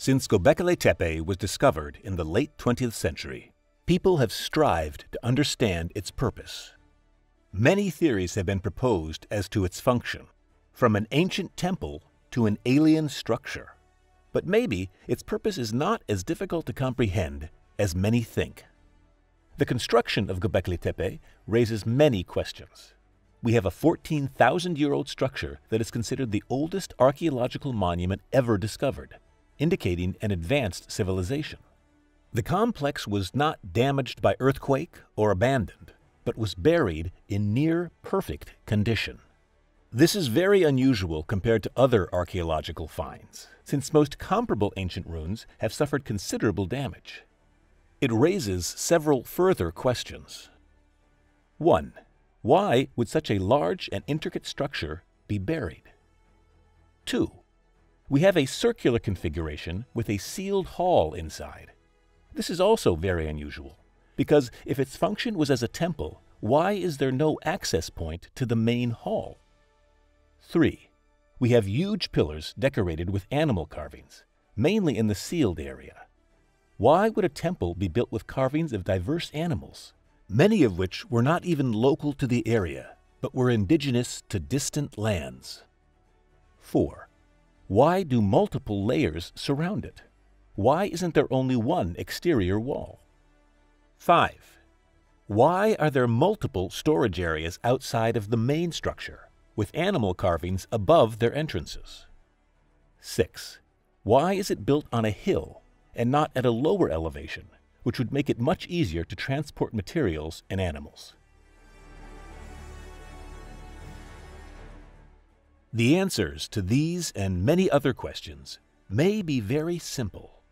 Since Göbekli Tepe was discovered in the late 20th century, people have strived to understand its purpose. Many theories have been proposed as to its function, from an ancient temple to an alien structure. But maybe its purpose is not as difficult to comprehend as many think. The construction of Göbekli Tepe raises many questions. We have a 14,000 year old structure that is considered the oldest archaeological monument ever discovered, indicating an advanced civilization. The complex was not damaged by earthquake or abandoned, but was buried in near perfect condition. This is very unusual compared to other archaeological finds, since most comparable ancient ruins have suffered considerable damage. It raises several further questions. 1. Why would such a large and intricate structure be buried? 2. We have a circular configuration with a sealed hall inside. This is also very unusual, because if its function was as a temple, why is there no access point to the main hall? 3. We have huge pillars decorated with animal carvings, mainly in the sealed area. Why would a temple be built with carvings of diverse animals, many of which were not even local to the area, but were indigenous to distant lands? 4. Why do multiple layers surround it? Why isn't there only one exterior wall? 5. Why are there multiple storage areas outside of the main structure, with animal carvings above their entrances? 6. Why is it built on a hill and not at a lower elevation, which would make it much easier to transport materials and animals. The answers to these and many other questions may be very simple.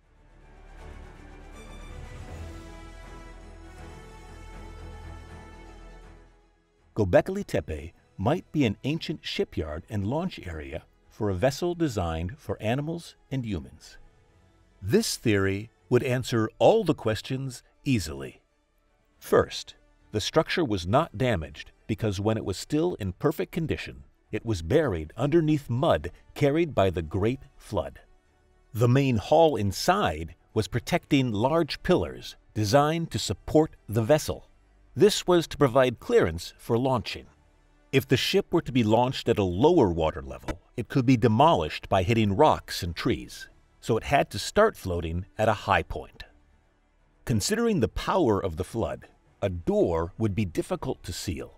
Göbekli Tepe might be an ancient shipyard and launch area for a vessel designed for animals and humans. This theory would answer all the questions easily. First, the structure was not damaged because when it was still in perfect condition, it was buried underneath mud carried by the Great Flood. The main hall inside was protecting large pillars designed to support the vessel. This was to provide clearance for launching. If the ship were to be launched at a lower water level, it could be demolished by hitting rocks and trees so it had to start floating at a high point. Considering the power of the flood, a door would be difficult to seal,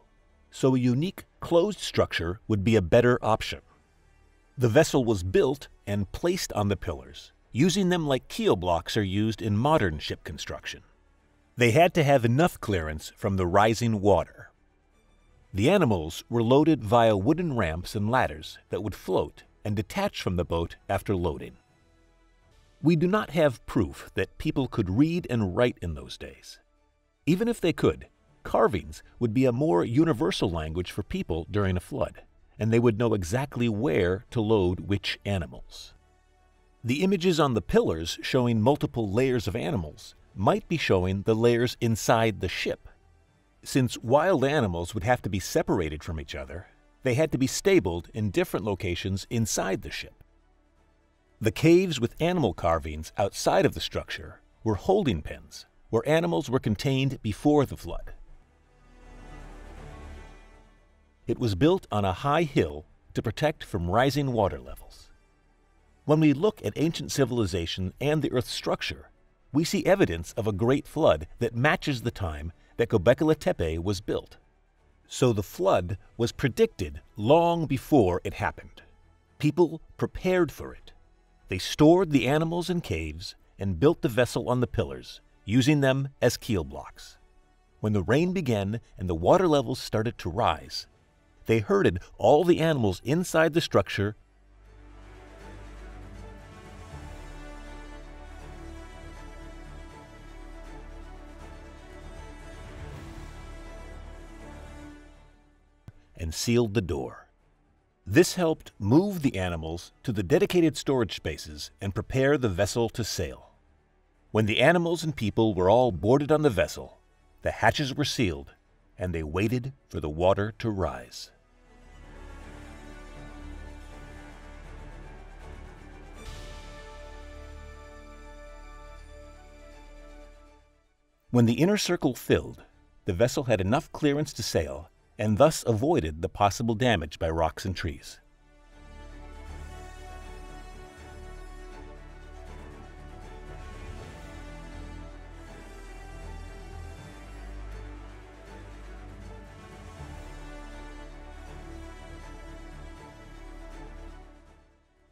so a unique closed structure would be a better option. The vessel was built and placed on the pillars, using them like keel blocks are used in modern ship construction. They had to have enough clearance from the rising water. The animals were loaded via wooden ramps and ladders that would float and detach from the boat after loading. We do not have proof that people could read and write in those days. Even if they could, carvings would be a more universal language for people during a flood, and they would know exactly where to load which animals. The images on the pillars showing multiple layers of animals might be showing the layers inside the ship. Since wild animals would have to be separated from each other, they had to be stabled in different locations inside the ship. The caves with animal carvings outside of the structure were holding pens where animals were contained before the flood. It was built on a high hill to protect from rising water levels. When we look at ancient civilization and the Earth's structure, we see evidence of a great flood that matches the time that Göbekli Tepe was built. So the flood was predicted long before it happened. People prepared for it. They stored the animals in caves and built the vessel on the pillars, using them as keel blocks. When the rain began and the water levels started to rise, they herded all the animals inside the structure and sealed the door. This helped move the animals to the dedicated storage spaces and prepare the vessel to sail. When the animals and people were all boarded on the vessel, the hatches were sealed and they waited for the water to rise. When the inner circle filled, the vessel had enough clearance to sail and thus avoided the possible damage by rocks and trees.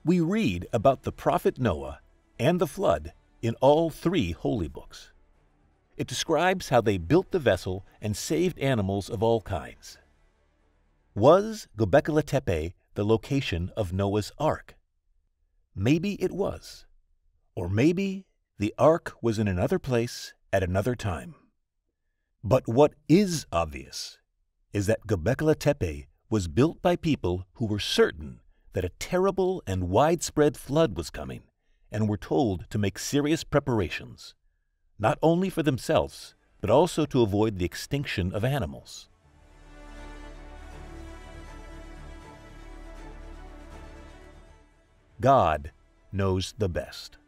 We read about the prophet Noah and the flood in all three holy books. It describes how they built the vessel and saved animals of all kinds. Was Göbekli Tepe the location of Noah's Ark? Maybe it was. Or maybe the Ark was in another place at another time. But what is obvious is that Göbekli Tepe was built by people who were certain that a terrible and widespread flood was coming and were told to make serious preparations not only for themselves, but also to avoid the extinction of animals. God knows the best.